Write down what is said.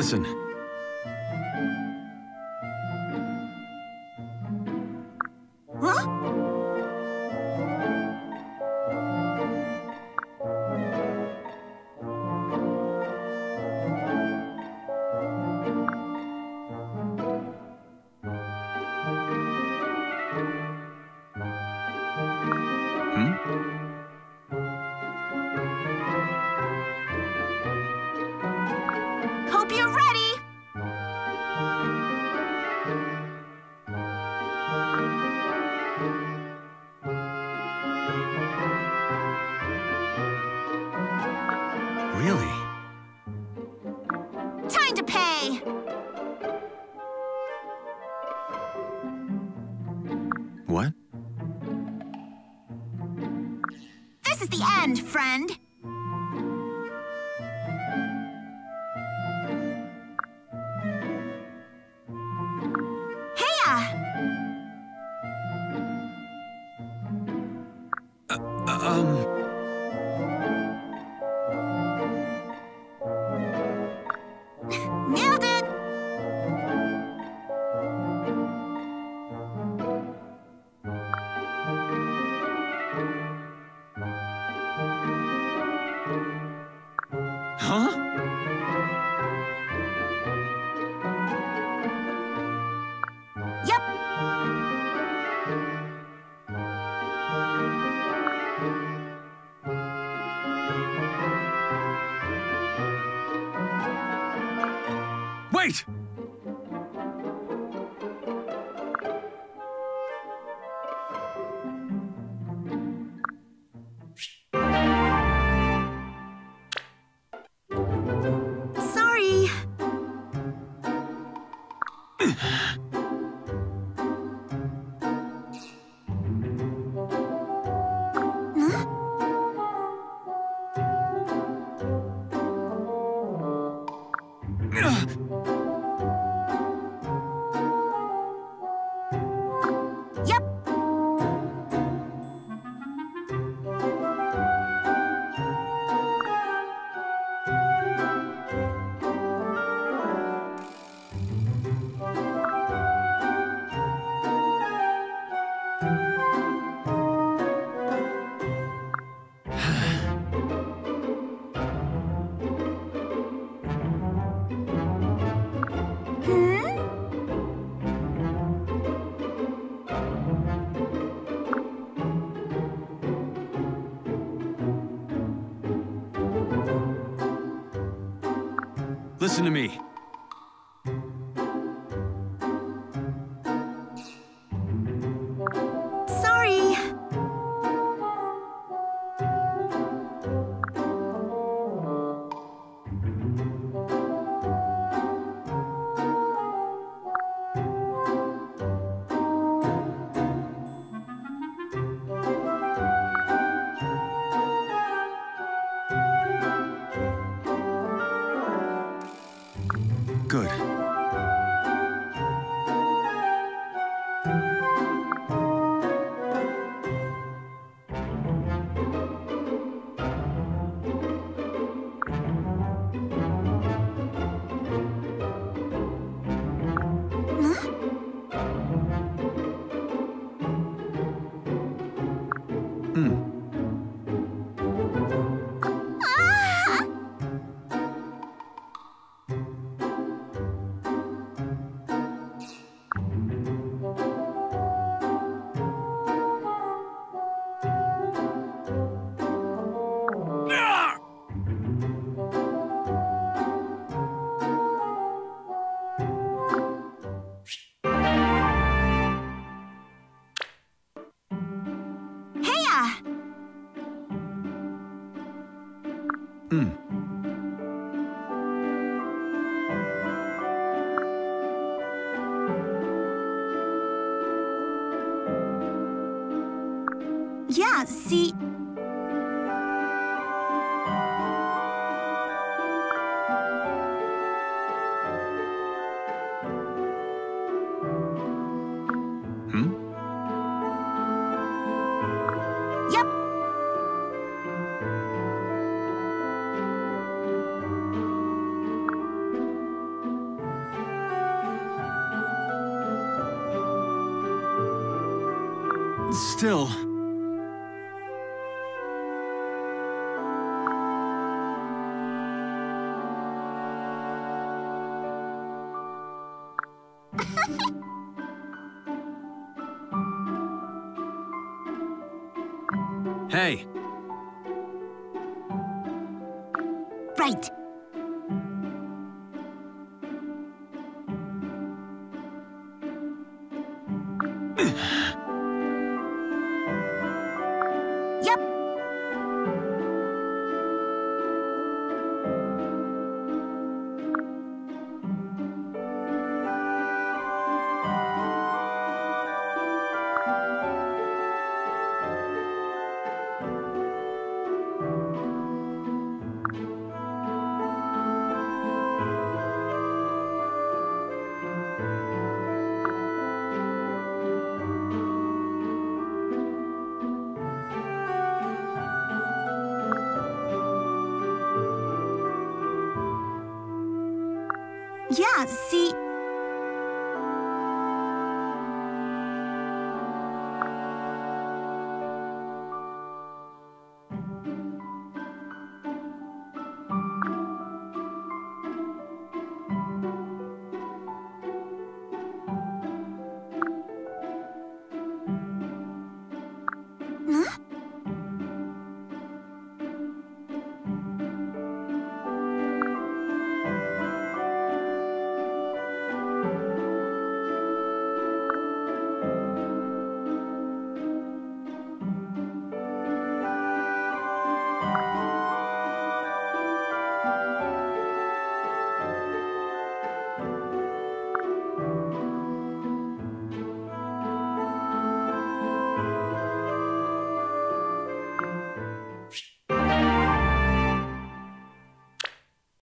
Listen. What? This is the end, friend. Heya! Um. Wait! Sorry. Huh? Listen to me. Good. Hmm. Hmm. Yeah, see... Still. hey, Right. See,